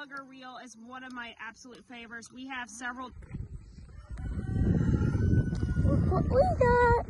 Gallagher reel is one of my absolute favorites. We have several. Look What we got?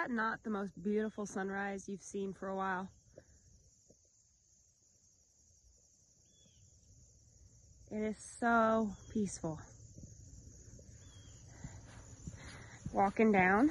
That not the most beautiful sunrise you've seen for a while? It is so peaceful. Walking down.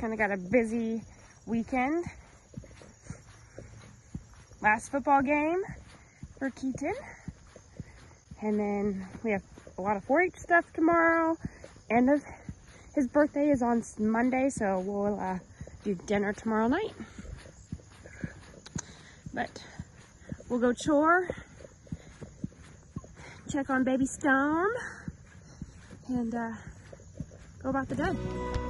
Kind of got a busy weekend. Last football game for Keaton. And then we have a lot of 4-H stuff tomorrow. End of his birthday is on Monday, so we'll uh, do dinner tomorrow night. But we'll go chore, check on baby Storm, and uh, go about the day.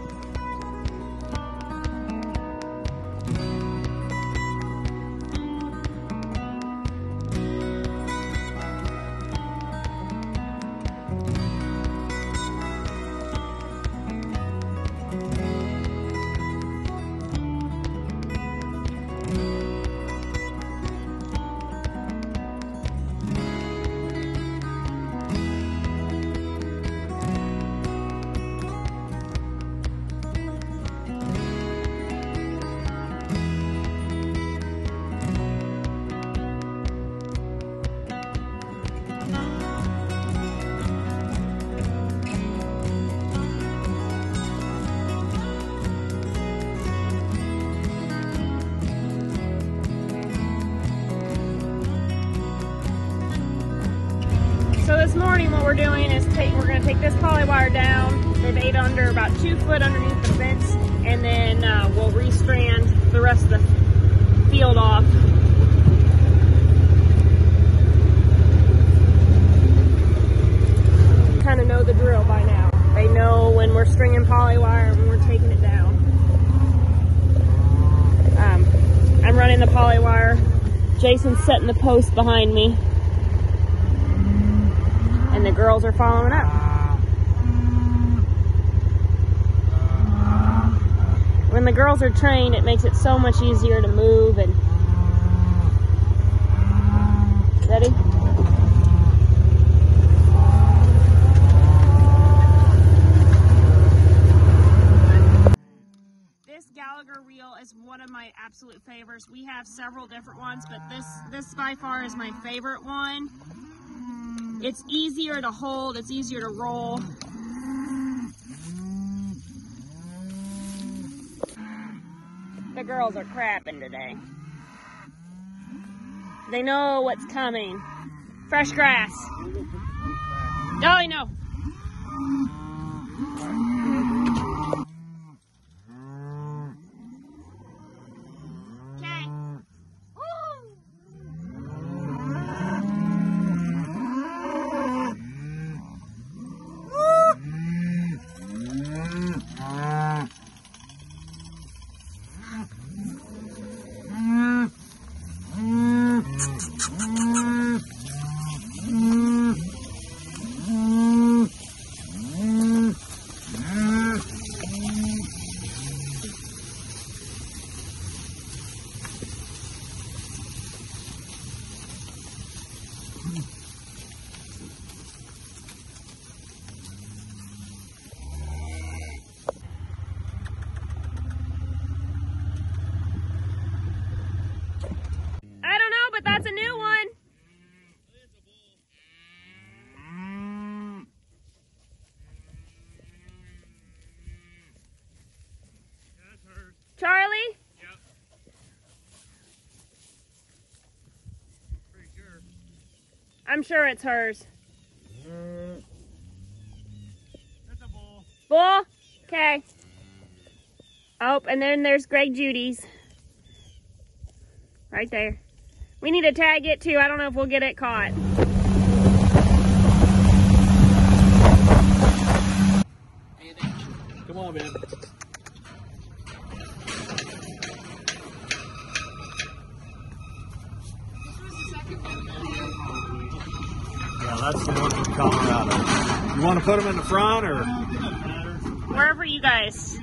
We're doing is take we're gonna take this poly wire down. They've ate under about two foot underneath the fence and then uh, we'll restrand the rest of the field off. Kind of know the drill by now. They know when we're stringing poly wire and when we're taking it down. Um, I'm running the poly wire. Jason's setting the post behind me the girls are following up. When the girls are trained, it makes it so much easier to move and ready. This Gallagher reel is one of my absolute favorites. We have several different ones, but this this by far is my favorite one. Mm-hmm. It's easier to hold, it's easier to roll. The girls are crapping today. They know what's coming. Fresh grass. Oh, I know. Okay. Woo! I don't know, but that's a new one. Charlie? I'm sure it's hers. Bull? Okay. Oh, and then there's Greg Judy's. Right there. We need to tag it too. I don't know if we'll get it caught. Come on, man. That's the one from Colorado. You want to put them in the front or? Wherever you guys.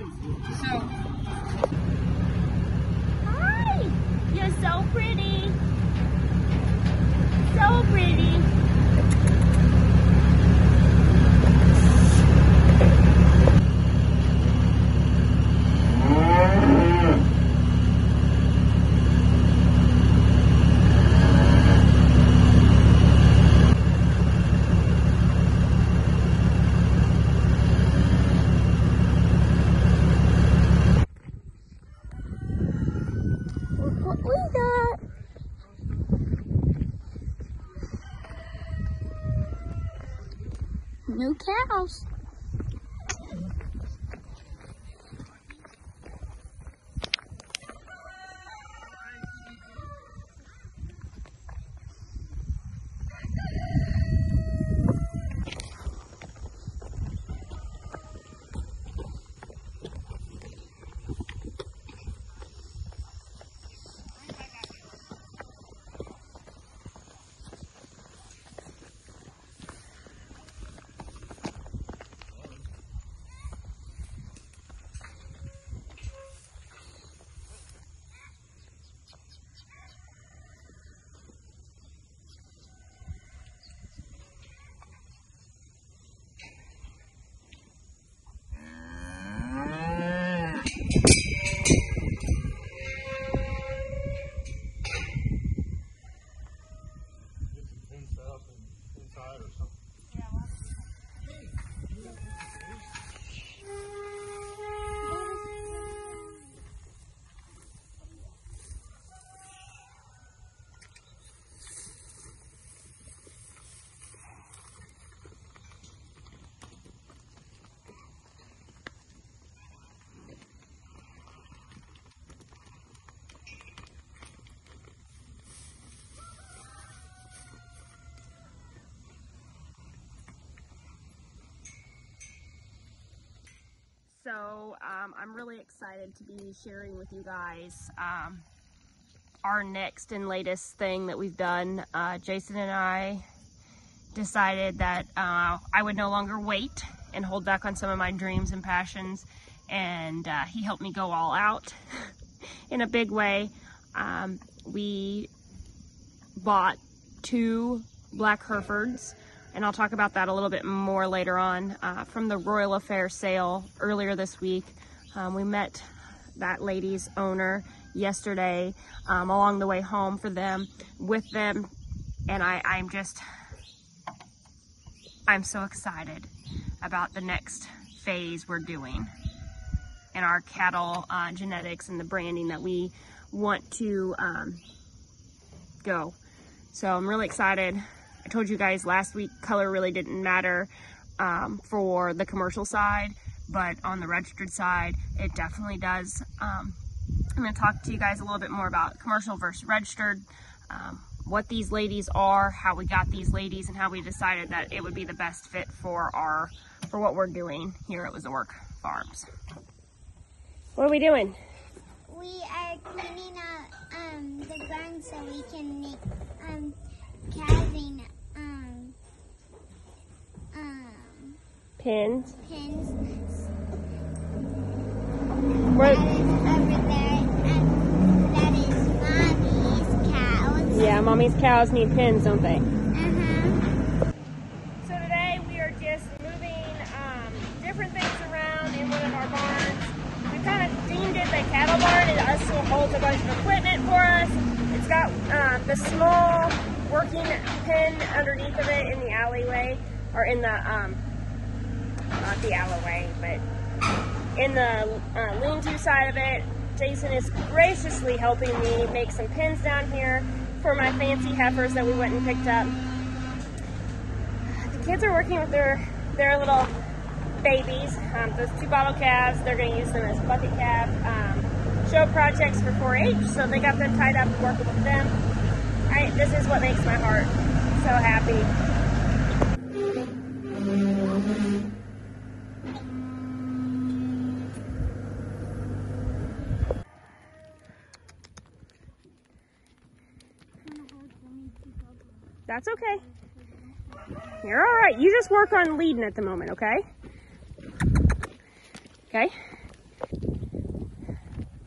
Hi! You're so pretty. So pretty. New cows. So um, I'm really excited to be sharing with you guys um, our next and latest thing that we've done. Uh, Jason and I decided that uh, I would no longer wait and hold back on some of my dreams and passions, and uh, he helped me go all out in a big way. Um, we bought two black Herefords and I'll talk about that a little bit more later on uh, from the Royal Affair sale earlier this week. Um, we met that lady's owner yesterday um, along the way home for them with them, and I, I'm just I'm so excited about the next phase we're doing in our cattle uh, genetics and the branding that we want to um, go. So I'm really excited. I told you guys last week color really didn't matter um, for the commercial side, but on the registered side, it definitely does. Um, I'm going to talk to you guys a little bit more about commercial versus registered, um, what these ladies are, how we got these ladies, and how we decided that it would be the best fit for our for what we're doing here at Wieczorek Farms. What are we doing? We are cleaning out um, the barn so we can make um, calving um, um, Pins. pins. We're, That is over there, that is mommy's cows. yeah, mommy's cows need pins, don't they? Uh-huh. So today we are just moving um, different things around in one of our barns. We kind of deemed it the cattle barn. It also holds a bunch of equipment for us. It's got um, the small working pen underneath of it in the alleyway, or in the, um, not the alleyway, but in the uh, lean-to side of it. Jason is graciously helping me make some pins down here for my fancy heifers that we went and picked up the kids are working with their their little babies. Um, those two bottle calves, they're going to use them as bucket calf um, show projects for 4-H. So they got them tied up, working with them. I, this is what makes my heart so happy. That's okay. You're all right. You just work on leading at the moment, okay? Okay?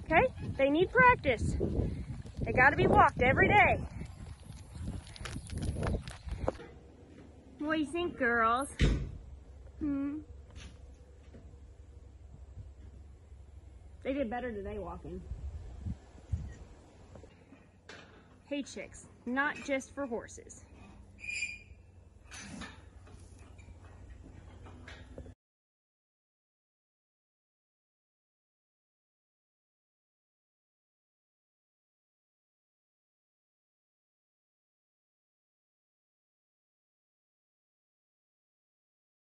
Okay? They need practice. They got to be walked every day. What do you think, girls? Hmm? They did better today walking. Hey chicks, not just for horses.